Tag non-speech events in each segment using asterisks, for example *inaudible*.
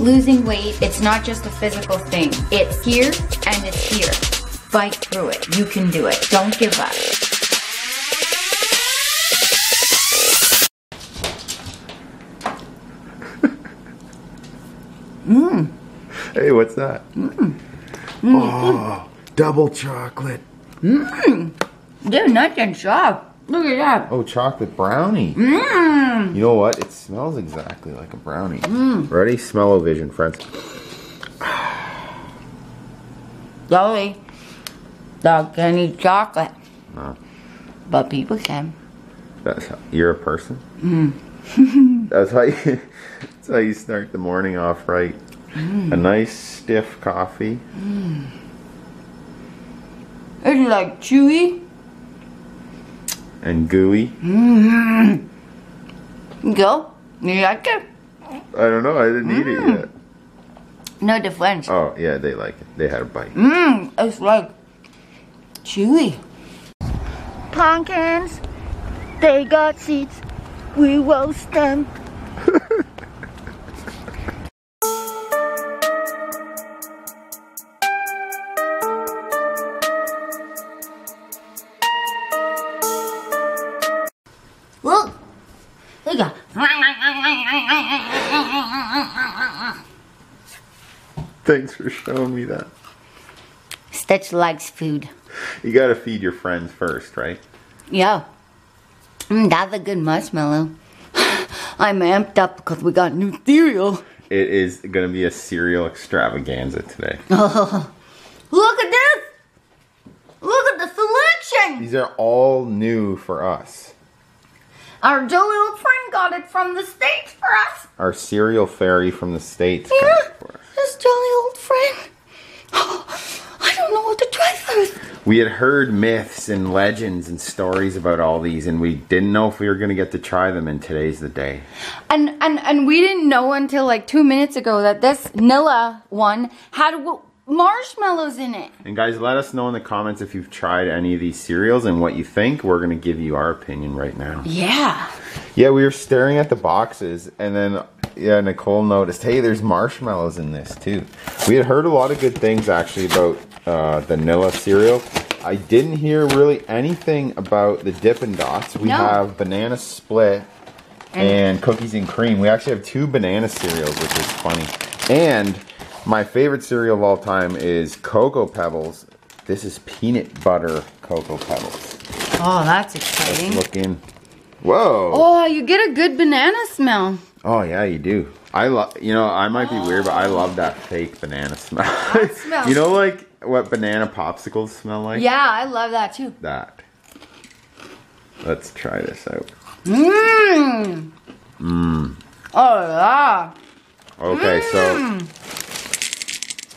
Losing weight, it's not just a physical thing. It's here and it's here. Fight through it. You can do it. Don't give up. Mmm. *laughs* Hey, what's that? Hmm. Oh, double chocolate. Dude, not that soft. Look at that. Oh, chocolate brownie. Mmm. You know what? It smells exactly like a brownie. Mmm. Ready? Smell-o-vision, friends. Sorry. Dog can eat chocolate. No. But people can. That's how, you're a person. Mm. *laughs* that's how you. *laughs* That's how you start the morning off right. Mm. A nice stiff coffee. Mm. It's like chewy. And gooey. Mm-hmm. Go. You like it? I don't know. I didn't eat it mm. yet. No difference. Oh yeah, they like it. They had a bite. Mmm, it's like chewy. Pumpkins, they got seeds. We roast them. Thanks for showing me that. Stitch likes food. You gotta feed your friends first, right? Yeah. Mm, that's a good marshmallow. *sighs* I'm amped up because we got new cereal. It is gonna be a cereal extravaganza today. *laughs* Look at this! Look at the selection! These are all new for us. Our jolly old friend got it from the States for us. Our cereal fairy from the states. got Yeah, it for us. This jolly old friend. *gasps* I don't know what to try first. We had heard myths and legends and stories about all these, and we didn't know if we were gonna get to try them. And today's the day. And, and, and we didn't know until like two minutes ago that this Nilla one had w- marshmallows in it. And guys, let us know in the comments if you've tried any of these cereals and what you think. We're gonna give you our opinion right now. Yeah. Yeah, we were staring at the boxes, and then yeah, Nicole noticed, hey, there's marshmallows in this too. We had heard a lot of good things actually about uh, the Nilla cereal. I didn't hear really anything about the Dippin' Dots. We No. have banana split and, cookies and cream. We actually have two banana cereals, which is funny. And my favorite cereal of all time is Cocoa Pebbles. This is peanut butter Cocoa Pebbles. Oh, that's exciting. Look in. Whoa. Oh, you get a good banana smell. Oh yeah, you do. I love. You know, I might be weird, but I love that fake banana *laughs* smell. smells- you know, like what banana popsicles smell like. Yeah, I love that too. That. Let's try this out. Mmm. Mmm. Oh yeah. Okay, so Mm.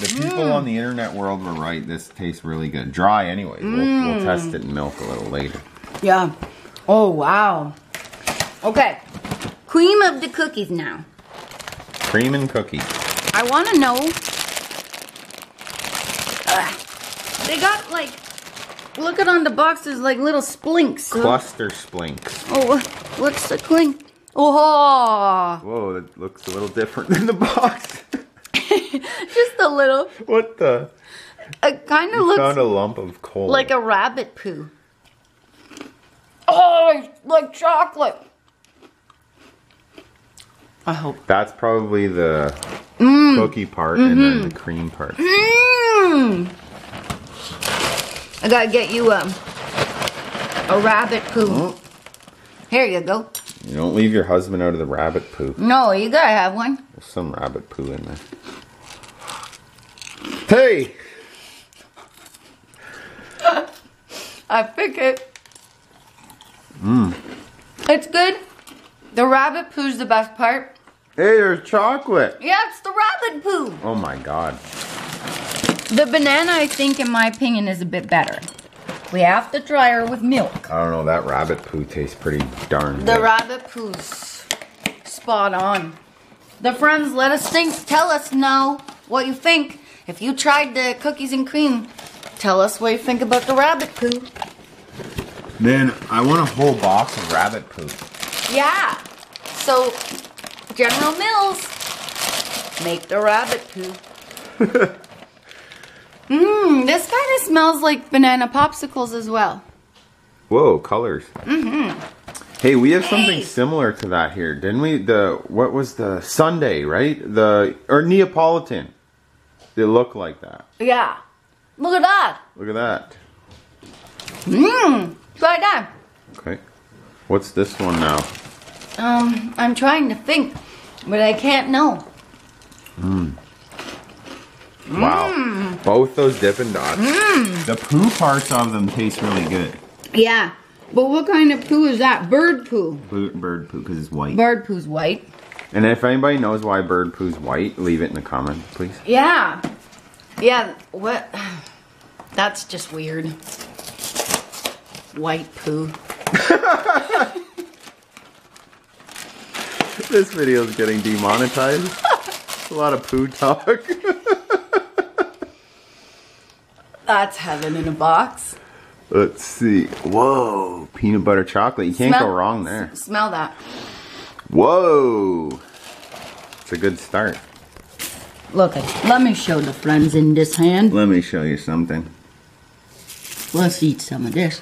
the people on the internet world were right. This tastes really good. Dry, anyways. We'll, Mm. we'll test it in milk a little later. Yeah. Oh wow. Okay. Cream of the cookies now. Cream and cookies. I want to know. Ugh. They got like. Look at on the box. There's like little splinks. Cluster splinks. Oh, what's the clink? Oh, Whoa, that looks a little different than the box. *laughs* just a little. what the? It kind of looks found a lump of coal. like a rabbit poo. Oh, like chocolate. I hope. That's probably the Mm. cookie part and then Mm-hmm. the cream part. Mmm. I gotta get you um a rabbit poo. Oh. Here you go. You don't leave your husband out of the rabbit poo. No, you gotta have one. There's some rabbit poo in there. Hey! *laughs* I pick it. Mmm. It's good. The rabbit poo's the best part. Hey, there's chocolate! Yeah, it's the rabbit poo. Oh my god. The banana, I think, in my opinion, is a bit better. We have to try her with milk. I don't know, that rabbit poo tastes pretty darn The good. The rabbit poo's spot on. The friends, let us think. Tell us now what you think. If you tried the cookies and cream, tell us what you think about the rabbit poo. Man, I want a whole box of rabbit poo. Yeah. So, General Mills, make the rabbit poo. *laughs* Mmm, this kind of smells like banana popsicles as well. Whoa, colors. Mm-hmm. Hey, we have something Hey. similar to that here, didn't we? The what was the Sunday, right? The or Neapolitan. They look like that. Yeah. Look at that. Look at that. Mmm. Try that. Okay. What's this one now? Um, I'm trying to think, but I can't know. Hmm. Hmm. Wow. Both those Dippin' Dots. Hmm. The poo parts of them taste really good. Yeah. But what kind of poo is that? Bird poo. Bo- Bird poo because it's white. Bird poo's white. And if anybody knows why bird poo's white, leave it in the comment, please. Yeah. Yeah, what? *sighs* That's just weird. White poo. *laughs* *laughs* This video is getting demonetized. *laughs* A lot of poo talk. *laughs* That's heaven in a box. Let's see. Whoa, peanut butter chocolate. You can't go wrong there. Smell that. Whoa. It's a good start. Look, let me show the friends in this hand. Let me show you something. Let's eat some of this.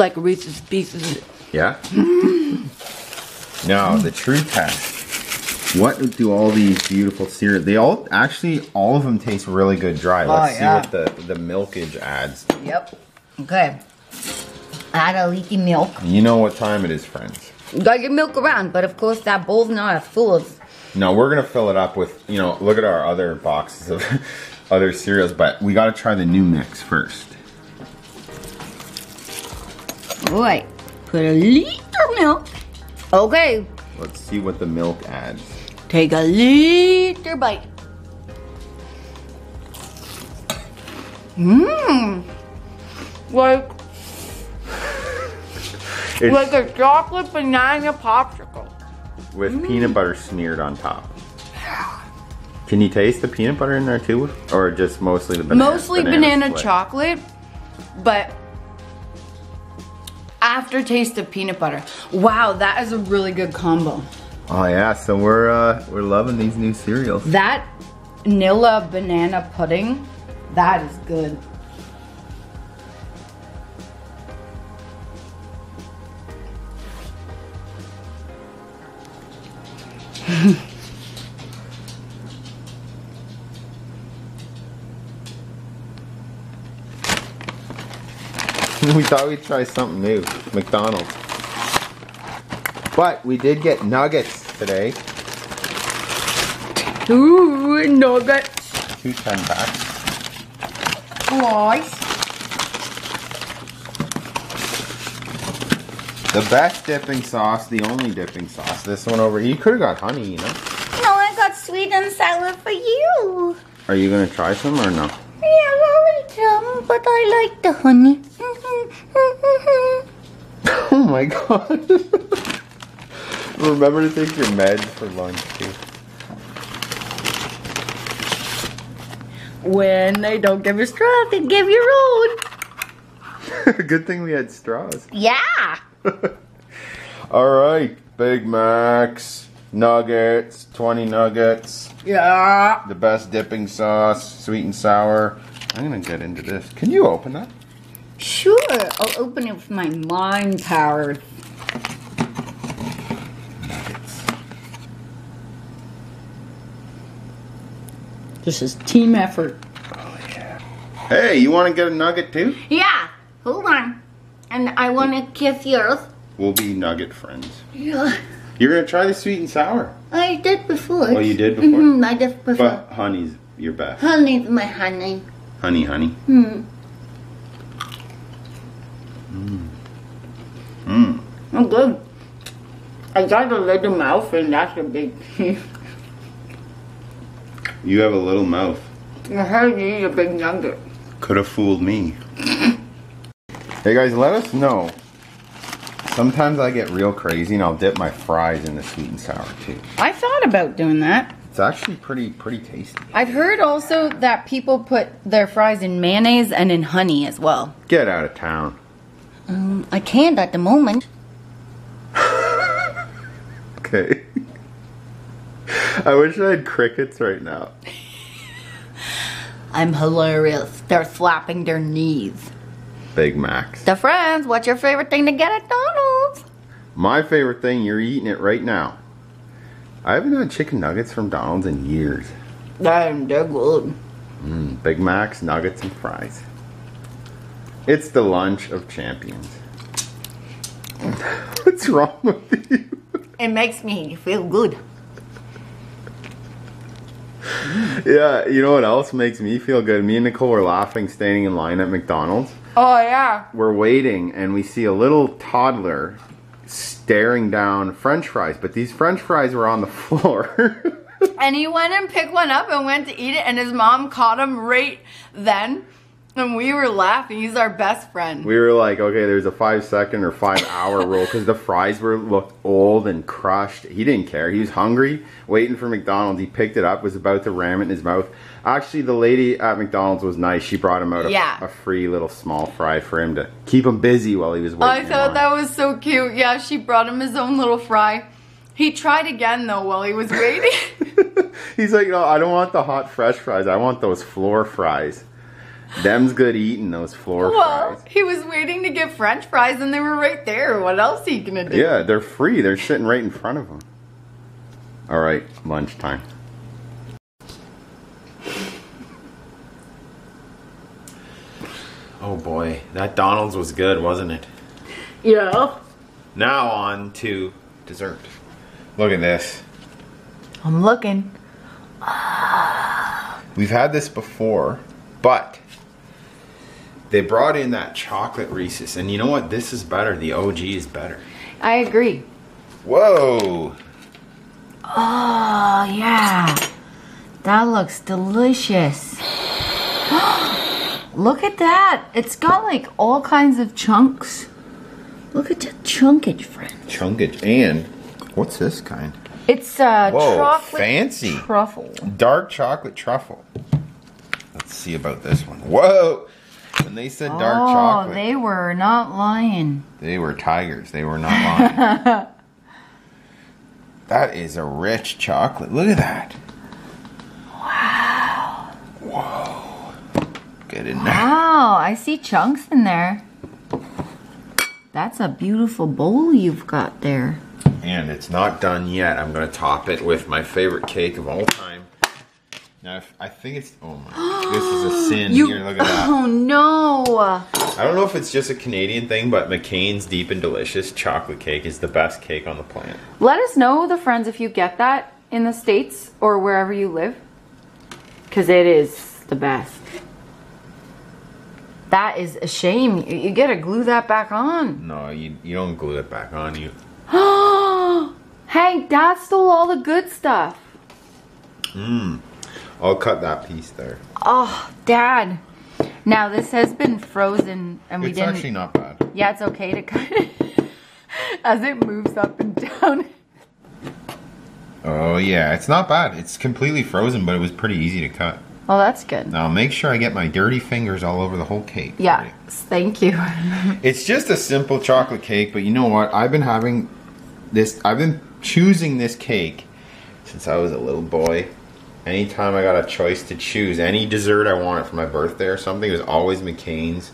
Like Reese's Pieces. Yeah? now, the true test. What do all these beautiful cereal? They all actually, all of them taste really good dry. Let's oh, see yeah. what the, the milkage adds. Yep. Okay. Add a leaky milk. You know what time it is, friends. You got your milk around, but of course that bowl's not full of. No, we're gonna fill it up with, you know, look at our other boxes of *laughs* other cereals, but we gotta try the new mix first. All right. Put a liter milk. Okay. Let's see what the milk adds. Take a liter bite. Mmm. Like *sighs* It's like a chocolate banana popsicle. with mmm. peanut butter smeared on top. Can you taste the peanut butter in there too? Or just mostly the banana? Mostly banana, split? chocolate, but aftertaste of peanut butter. Wow, that is a really good combo. Oh yeah, so we're uh we're loving these new cereals. That vanilla banana pudding, that is good. *laughs* *laughs* we thought we'd try something new. McDonald's. But we did get nuggets today. Ooh, nuggets. Two 10 packs. Nice. The best dipping sauce, the only dipping sauce. This one over here. You could have got honey, you know. No, I got sweet and sour for you. Are you gonna try some or no? Yeah, well, some, but I like the honey. *laughs* Oh my god. *laughs* Remember to take your meds for lunch too. when they don't give you straw, they give you road. *laughs* Good thing we had straws. Yeah. All right, Big Macs, nuggets, 20 nuggets, Yeah. the best dipping sauce, sweet and sour. I'm gonna get into this. Can you open that? Sure, I'll open it with my mind power. This is team effort. Oh, yeah. Hey, you want to get a nugget too? Yeah, hold on. And I want to kiss yours. We'll be nugget friends. Yeah, You're gonna try the sweet and sour, I did before. Oh, you did before? Mhm, I did before. but honey's your best. Honey's my honey. Honey, honey. Hmm. Mm. Mmm. I'm good. I got a little mouth and that's a big You have a little mouth. I heard you eat a big nugget. Could have fooled me. hey guys, let us know. Sometimes I get real crazy and I'll dip my fries in the sweet and sour too. I thought about doing that. It's actually pretty pretty tasty. I've heard also that people put their fries in mayonnaise and in honey as well. Get out of town. Um, I can't at the moment. Okay. I wish I had crickets right now. *laughs* I'm hilarious. They're slapping their knees. Big Macs. The friends, what's your favorite thing to get at Donald's? My favorite thing, you're eating it right now. I haven't had chicken nuggets from Donald's in years. Damn, they're good. Mm, Big Macs, nuggets, and fries. It's the lunch of champions. *laughs* What's wrong with you? It makes me feel good. Yeah, you know what else makes me feel good? Me and Nicole were laughing standing in line at McDonald's. Oh, yeah. We're waiting and we see a little toddler staring down french fries, but these french fries were on the *laughs* floor. And he went and picked one up and went to eat it, and his mom caught him right then. And we were laughing. He's our best friend. we were like, okay, there's a five second or five hour rule because the fries were looked old and crushed. He didn't care. He was hungry, waiting for McDonald's. He picked it up, was about to ram it in his mouth. Actually, the lady at McDonald's was nice. She brought him out a, Yeah. a free little small fry for him to keep him busy while he was waiting. I thought that was so cute. Yeah, she brought him his own little fry. He tried again though while he was waiting. *laughs* He's like, no, I don't want the hot fresh fries. I want those floor fries. Them's good eating those floor well, fries. he was waiting to get French fries, and they were right there. What else he gonna do? Yeah, they're free. They're sitting right in front of him. All right, lunchtime. Oh boy, that Donald's was good, wasn't it? Yeah. Now on to dessert. Look at this. I'm looking. We've had this before, but they brought in that chocolate Reese's, and you know what? This is better. The OG is better. I agree. Whoa! Oh yeah, that looks delicious. *gasps* Look at that! It's got like all kinds of chunks. Look at the chunkage, friend. Chunkage. And what's this kind? It's uh, Whoa, chocolate fancy. truffle. Dark chocolate truffle. Let's see about this one. Whoa! When they said dark oh, chocolate, they were not lying. they were tigers. They were not lying. *laughs* that is a rich chocolate. Look at that. Wow. Whoa. Get in there. Wow, I see chunks in there. That's a beautiful bowl you've got there. And it's not done yet. I'm going to top it with my favorite cake of all time. Now, if, I think it's. Oh my. this is a sin. *gasps* You. Here, look at that. Oh no! I don't know if it's just a Canadian thing, but McCain's Deep and Delicious chocolate cake is the best cake on the planet. Let us know, the friends, if you get that in the states or wherever you live, because it is the best. That is a shame. You, you gotta glue that back on. No, you you don't glue it back on. You *gasps* hey, Dad stole all the good stuff. Mmm. I'll cut that piece there. Oh, Dad. Now this has been frozen, and we it's didn't. It's actually not bad. Yeah, it's okay to cut it *laughs* as it moves up and down. Oh yeah, it's not bad. It's completely frozen, but it was pretty easy to cut. Oh, that's good. Now make sure I get my dirty fingers all over the whole cake. Yeah, you. thank you. *laughs* It's just a simple chocolate cake, but you know what? I've been having this. I've been choosing this cake since I was a little boy. Anytime I got a choice to choose any dessert I wanted for my birthday or something, it was always McCain's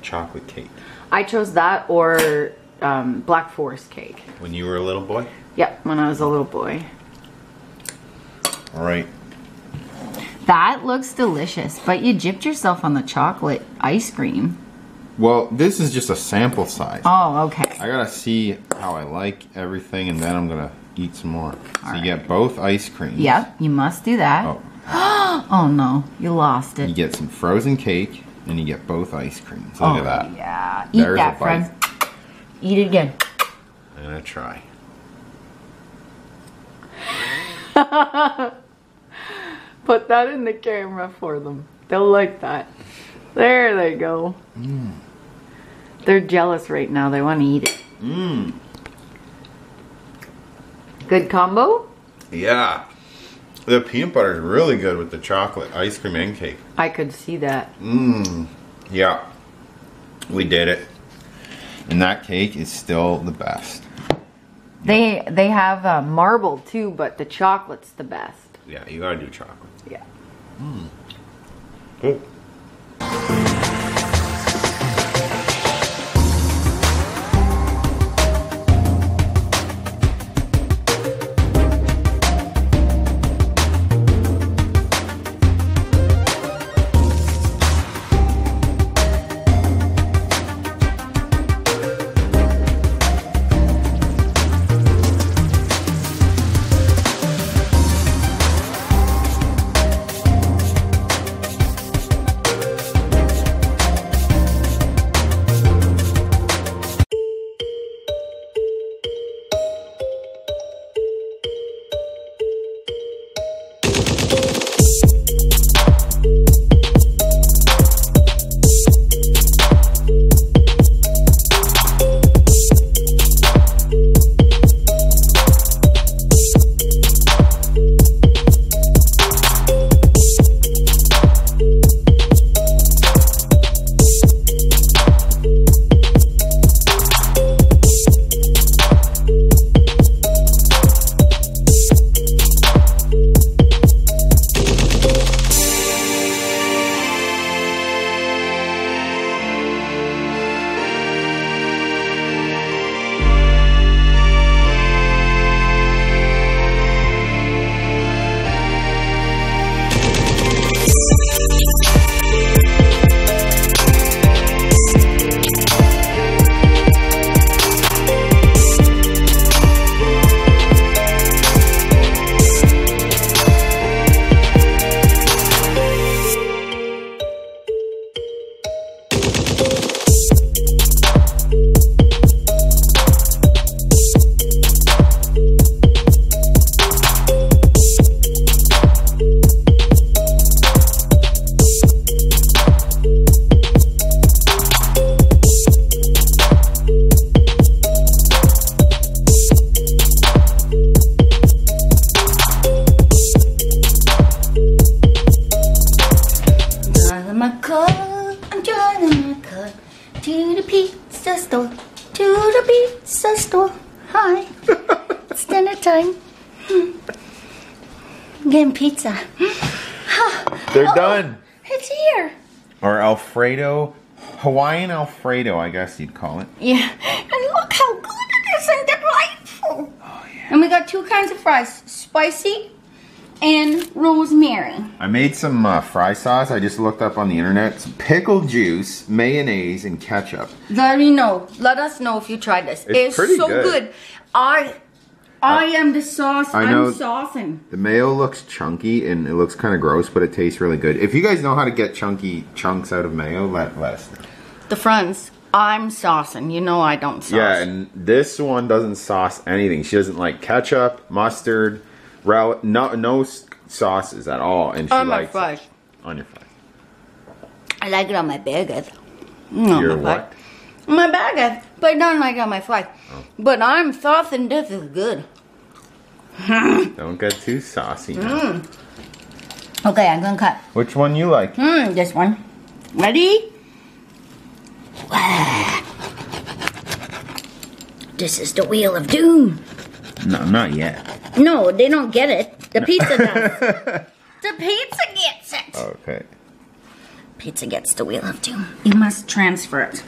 chocolate cake. I chose that or um, Black Forest cake. When you were a little boy. Yep, when I was a little boy. All right. That looks delicious, but you gypped yourself on the chocolate ice cream. Well, this is just a sample size. Oh, okay. I gotta see how I like everything, and then I'm gonna eat some more. So All you get both ice creams. Yep, you must do that. Oh, *gasps* Oh no, you lost it. you get some frozen cake, and you get both ice creams. Look oh, at that. Yeah, eat There's that, friend. Eat it again. I'm gonna try. *laughs* Put that in the camera for them. They'll like that. There they go. Mm. They're jealous right now. They want to eat it. Mmm. Good combo? Yeah. The peanut butter is really good with the chocolate ice cream and cake. I could see that. Mmm. Yeah. We did it. And that cake is still the best. They they have uh, marble too, but the chocolate's the best. Yeah, you gotta do chocolate. Yeah. Good. Store, to the pizza store. Hi, *laughs* it's dinner time. Hmm. Getting pizza. *gasps* They're Oh, done. It's here. Or Alfredo, Hawaiian Alfredo, I guess you'd call it. Yeah, and look how good it is and delightful. Oh yeah. And we got two kinds of fries: spicy and rosemary. I made some uh, fry sauce. I just looked up on the internet. Some pickle juice, mayonnaise, and ketchup. Let me know. Let us know if you tried this. It's pretty so good. good. I, I am the sauce. I I'm saucing. The mayo looks chunky and it looks kind of gross, but it tastes really good. If you guys know how to get chunky chunks out of mayo, let, let us know. The friends, I'm saucing. You know I don't sauce. Yeah, and this one doesn't sauce anything. She doesn't like ketchup, mustard, rel- no no sauces at all, and she On my likes it. on your fries. I like it on my baguette. No, Your my what? fries. My baguette, but I don't like it on my fries. Oh. But I'm saucing. This is good. *laughs* Don't get too saucy. Mm. Okay, I'm gonna cut. Which one you like? Hmm, this one. Ready? *sighs* This is the wheel of doom. No, not yet. No, they don't get it. The pizza does. *laughs* the pizza gets it. Okay. Pizza gets the wheel of doom. You must transfer it.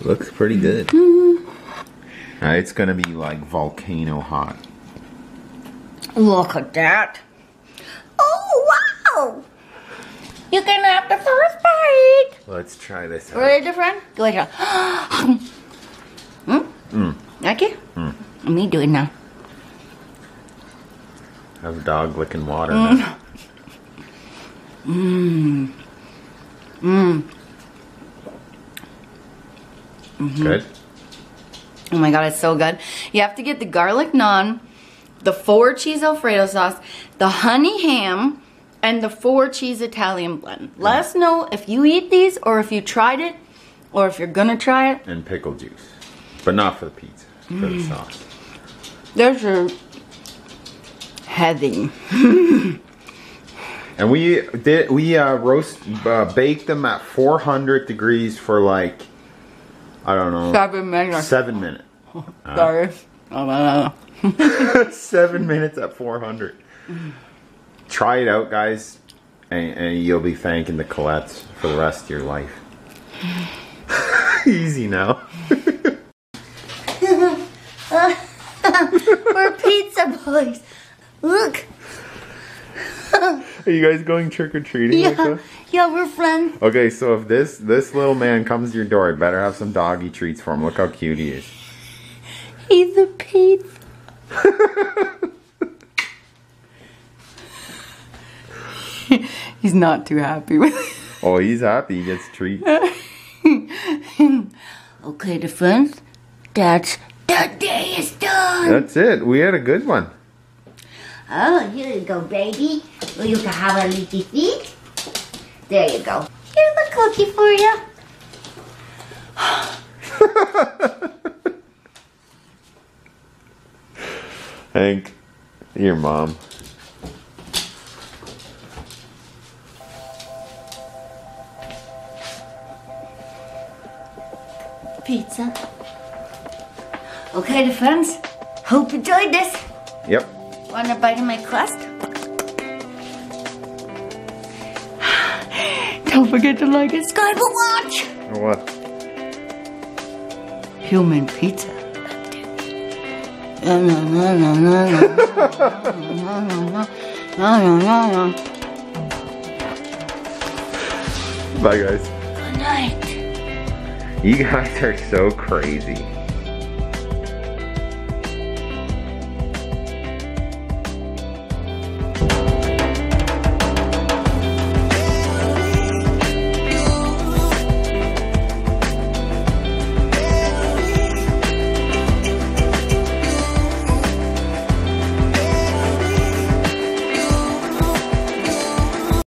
Looks pretty good. Mm-hmm. Uh, it's gonna be like volcano hot. Look at that. Oh, wow. You can have the first bite. Let's try this out. Ready, friend? Go ahead. *gasps* hmm? Mm. Okay. Mm. Let me do it now. Have dog licking water. Mm. now. Good. Oh my god, it's so good. You have to get the garlic naan, the four cheese Alfredo sauce, the honey ham, and the four cheese Italian blend. Let us know if you eat these or if you tried it or if you're gonna try it. And pickle juice, but not for the pizza. For Mm. the sauce. There's your heavy. *laughs* And we did we uh, roast uh, baked them at 400 degrees for like I don't know. Seven minutes. Seven minutes. *laughs* Sorry. Oh, no, no, no. *laughs* Seven minutes at 400. Try it out, guys, and, and you'll be thanking the Collets for the rest of your life. Easy now. We're pizza boys. Look. Are you guys going trick or treating? Yeah, yeah, we're friends. Okay, so if this this little man comes to your door, you better have some doggy treats for him. Look how cute he is. He's a pizza. *laughs* He's not too happy with it. Oh, he's happy. He gets treats. *laughs* Okay, the friends, that's the day is done. That's it. We had a good one. Oh, here you go, baby. Well, you can have a little feet. There you go. Here's a cookie for you. *laughs* Hank, your mom. Pizza. Okay, the friends. Hope you enjoyed this. Yep. Want a bite of my crust? *sighs* Don't forget to like and subscribe watch! Or what? Human pizza. *laughs* *laughs* Bye guys. Good night. You guys are so crazy.